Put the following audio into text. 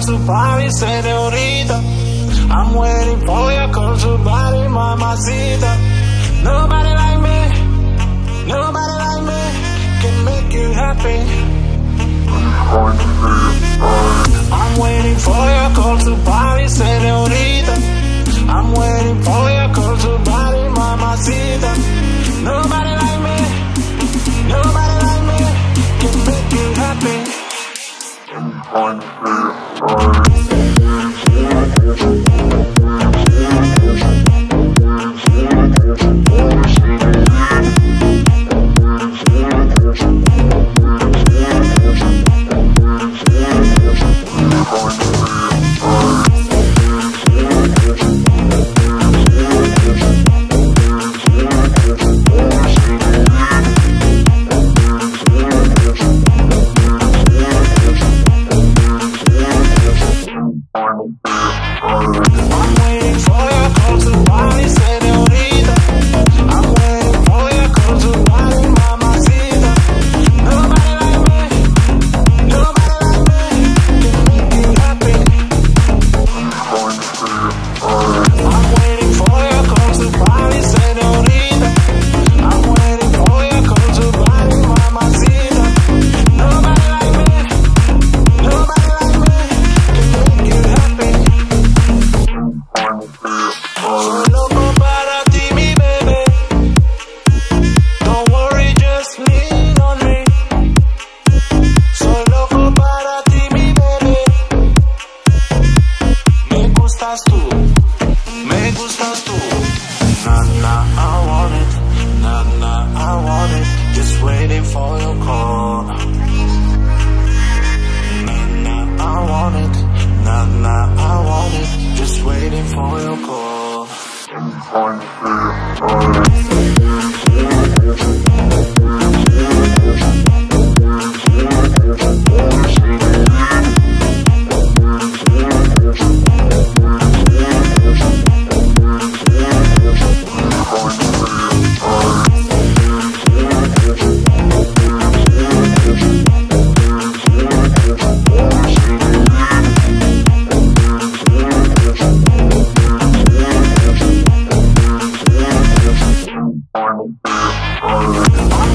senorita. I'm waiting for your call to body, mamacita. Nobody like me, nobody like me can make you happy. I'm waiting for your call to body. one, two, three. earth. for your call. Nah, nah, I want it. Nah, nah, I want it. Just waiting for your call. Bye.